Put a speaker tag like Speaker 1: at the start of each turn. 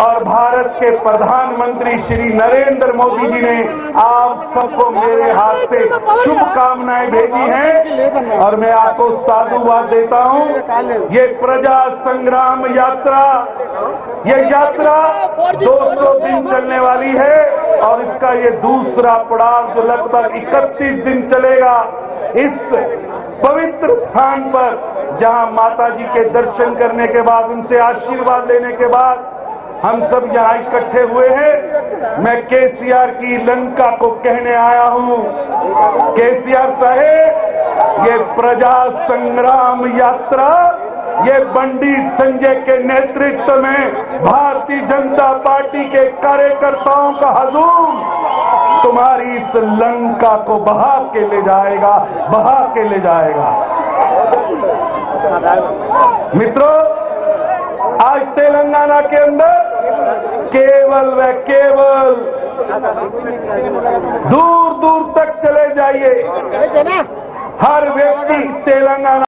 Speaker 1: और भारत के प्रधानमंत्री श्री नरेंद्र मोदी जी ने आप सबको मेरे हाथ से शुभकामनाएँ भेजी हैं। और मैं आपको साधुवाद देता हूँ। ये प्रजा संग्राम यात्रा, ये यात्रा 200 दिन चलने वाली है और इसका ये दूसरा पड़ाव जो लगभग 31 दिन चलेगा, इस पवित्र स्थान पर, जहाँ माता जी के दर्शन करने के बाद, उनसे आशीर्वाद लेने के बाद हम सब यहाँ इकट्ठे हुए हैं। मैं केसीआर की लंका को कहने आया हूँ। केसीआर साहेब, ये प्रजा संग्राम यात्रा, ये बंडी संजय के नेतृत्व में भारतीय जनता पार्टी के कार्यकर्ताओं का हजूम तुम्हारी इस लंका को बहा के ले जाएगा, बहा के ले जाएगा। मित्रों आज तेलंगाना के अंदर केवल व केवल दूर दूर तक चले जाइए। हर व्यक्ति तेलंगाना